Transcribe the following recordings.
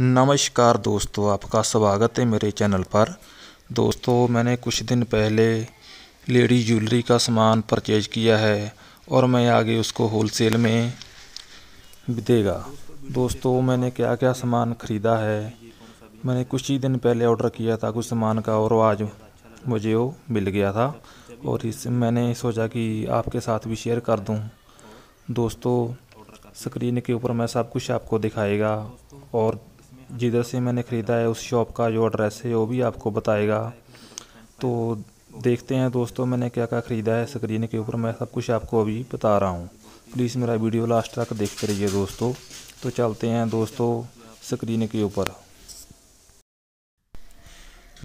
नमस्कार दोस्तों, आपका स्वागत है मेरे चैनल पर। दोस्तों, मैंने कुछ दिन पहले लेडी ज्वेलरी का सामान परचेज किया है और मैं आगे उसको होलसेल में देगा दोस्तों, मैंने क्या क्या सामान ख़रीदा है? मैंने कुछ ही दिन पहले ऑर्डर किया था कुछ सामान का और आज मुझे वो मिल गया था और इस मैंने सोचा कि आपके साथ भी शेयर कर दूँ। दोस्तों स्क्रीन के ऊपर मैं सब कुछ आपको दिखाएगा और जिधर से मैंने ख़रीदा है, उस शॉप का जो एड्रेस है, वो भी आपको बताएगा। तो देखते हैं दोस्तों, मैंने क्या क्या ख़रीदा है स्क्रीन के ऊपर। मैं सब कुछ आपको अभी बता रहा हूँ। प्लीज़ मेरा वीडियो लास्ट तक देखते रहिए दोस्तों। तो चलते हैं दोस्तों स्क्रीन के ऊपर।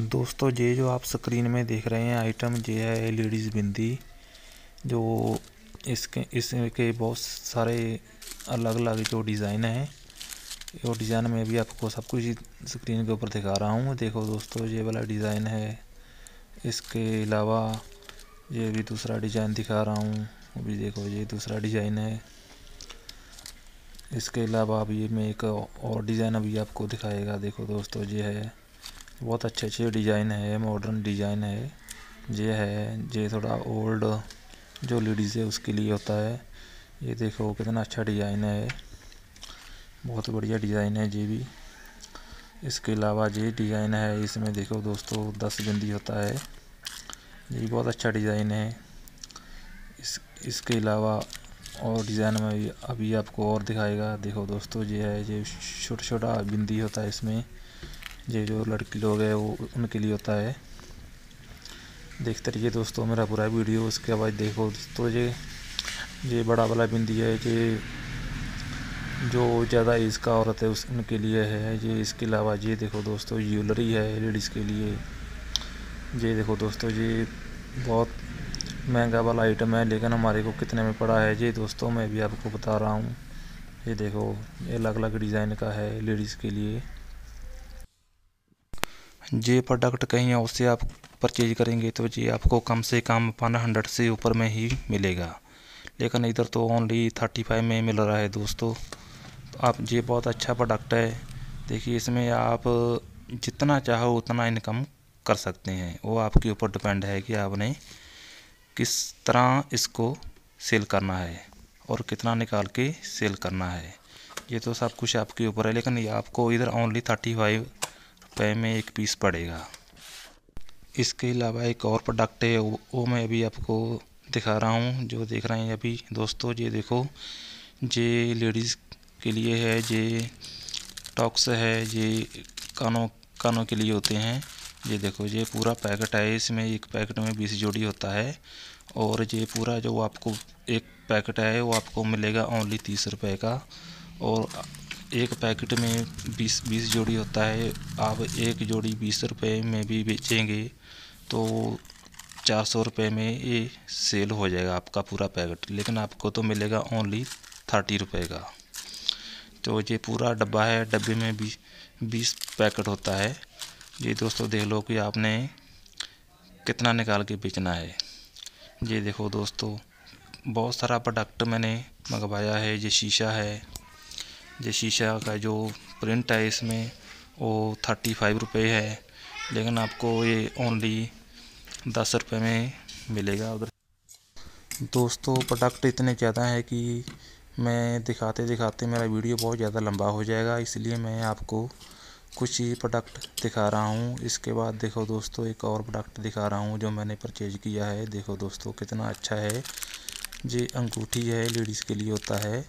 दोस्तों, ये जो आप स्क्रीन में देख रहे हैं आइटम ये है लेडीज़ बिंदी। जो इसके इसके बहुत सारे अलग अलग जो डिज़ाइन हैं और डिज़ाइन में भी आपको सब कुछ स्क्रीन के ऊपर दिखा रहा हूँ। देखो दोस्तों, ये वाला डिज़ाइन है। इसके अलावा ये भी दूसरा डिज़ाइन दिखा रहा हूँ। अभी देखो, ये दूसरा डिज़ाइन है। इसके अलावा अभी मैं एक और डिज़ाइन अभी आपको दिखाएगा। देखो दोस्तों, ये है। बहुत अच्छे अच्छे डिज़ाइन है, मॉडर्न डिज़ाइन है। ये है, ये थोड़ा ओल्ड जो लेडीज़ है, उसके लिए होता है। ये देखो, कितना अच्छा डिज़ाइन है। बहुत बढ़िया डिज़ाइन है ये भी। इसके अलावा ये डिज़ाइन है, इसमें देखो दोस्तों, दस बिंदी होता है। ये बहुत अच्छा डिज़ाइन है। इस, इसके अलावा और डिज़ाइन में भी अभी आपको और दिखाएगा। देखो दोस्तों, ये है, ये छोटा छोटा बिंदी होता है इसमें। ये जो लड़की लोग हैं, वो उनके लिए होता है। देखते रहिए दोस्तों, मेरा पूरा वीडियो, उसके बाद देखो दोस्तों, ये ये बड़ा वाला बिंदी है, ये जो ज़्यादा एज का औरत है, उस उनके लिए है ये इसके अलावा ये देखो दोस्तों ज्वेलरी है लेडीज़ के लिए। ये देखो दोस्तों, ये बहुत महँगा वाला आइटम है, लेकिन हमारे को कितने में पड़ा है, ये दोस्तों मैं भी आपको बता रहा हूँ। ये देखो, ये अलग अलग डिज़ाइन का है लेडीज़ के लिए। ये प्रोडक्ट कहीं और से आप परचेज करेंगे तो ये आपको कम से कम वन हंड्रेड से ऊपर में ही मिलेगा। लेकिन इधर तो ओनली थर्टी फाइव में मिल रहा है दोस्तों। आप ये बहुत अच्छा प्रोडक्ट है। देखिए, इसमें आप जितना चाहो उतना इनकम कर सकते हैं। वो आपके ऊपर डिपेंड है कि आपने किस तरह इसको सेल करना है और कितना निकाल के सेल करना है। ये तो सब कुछ आपके ऊपर है, लेकिन ये आपको इधर ओनली थर्टी फाइव रुपये में एक पीस पड़ेगा। इसके अलावा एक और प्रोडक्ट है, वो मैं अभी आपको दिखा रहा हूँ, जो देख रहे हैं अभी। दोस्तों, ये देखो, ये लेडीज़ के लिए है, ये टॉक्स है, ये कानों कानों के लिए होते हैं। ये देखो, ये पूरा पैकेट है, इसमें एक पैकेट में बीस जोड़ी होता है और ये पूरा जो आपको एक पैकेट है, वो आपको मिलेगा ओनली तीस रुपए का और एक पैकेट में बीस बीस जोड़ी होता है। आप एक जोड़ी बीस रुपये में भी बेचेंगे तो चार सौ रुपये में ये सेल हो जाएगा आपका पूरा पैकेट, लेकिन आपको तो मिलेगा ओनली थर्टी रुपये का। तो ये पूरा डब्बा है, डब्बे में बीस बीस पैकेट होता है। ये दोस्तों, देख लो कि आपने कितना निकाल के बेचना है। ये देखो दोस्तों, बहुत सारा प्रोडक्ट मैंने मंगवाया है। ये शीशा है, ये शीशा का जो प्रिंट है इसमें, वो थर्टी फाइव रुपये है। लेकिन आपको ये ओनली दस रुपये में मिलेगा। उधर दोस्तों प्रोडक्ट इतने ज़्यादा है कि मैं दिखाते दिखाते मेरा वीडियो बहुत ज़्यादा लंबा हो जाएगा, इसलिए मैं आपको कुछ ही प्रोडक्ट दिखा रहा हूँ। इसके बाद देखो दोस्तों, एक और प्रोडक्ट दिखा रहा हूँ जो मैंने परचेज किया है। देखो दोस्तों, कितना अच्छा है। ये अंगूठी है लेडीज़ के लिए होता है।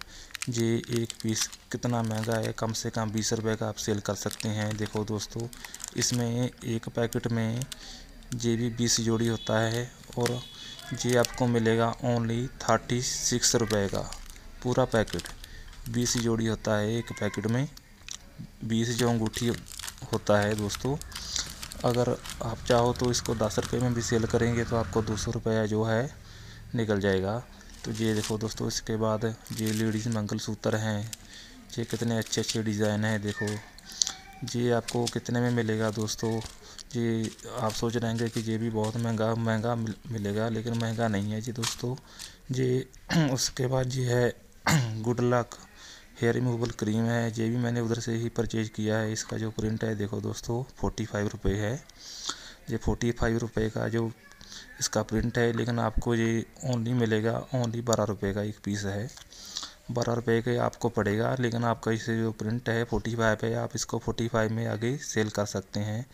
ये एक पीस कितना महँगा है, कम से कम बीस रुपए का आप सेल कर सकते हैं। देखो दोस्तों, इसमें एक पैकेट में ये भी बीस जोड़ी होता है और ये आपको मिलेगा ओनली थर्टी सिक्स रुपये का। पूरा पैकेट। बीस जोड़ी होता है एक पैकेट में। बीस जो अंगूठी होता है दोस्तों, अगर आप चाहो तो इसको दस रुपये में भी सेल करेंगे तो आपको दो सौ रुपया जो है निकल जाएगा। तो ये देखो दोस्तों, इसके बाद ये लेडीज़ मंगलसूत्र हैं। ये कितने अच्छे अच्छे डिज़ाइन हैं देखो। ये आपको कितने में मिलेगा दोस्तों? ये आप सोच रहे हैं कि ये भी बहुत महँगा महँगा मिलेगा, लेकिन महँगा नहीं है जी दोस्तों। ये उसके बाद ये है good luck hair removal cream है, ये भी मैंने उधर से ही परचेज किया है। इसका जो प्रिंट है, देखो दोस्तों फोर्टी फाइव रुपये है। ये फोर्टी फाइव रुपये का जो इसका प्रिंट है, लेकिन आपको ये ओनली मिलेगा ओनली बारह रुपये का एक पीस है। बारह रुपये के आपको पड़ेगा, लेकिन आपका इसे जो प्रिंट है फोर्टी फाइव है, आप इसको फोर्टी फाइव में आगे सेल कर सकते हैं।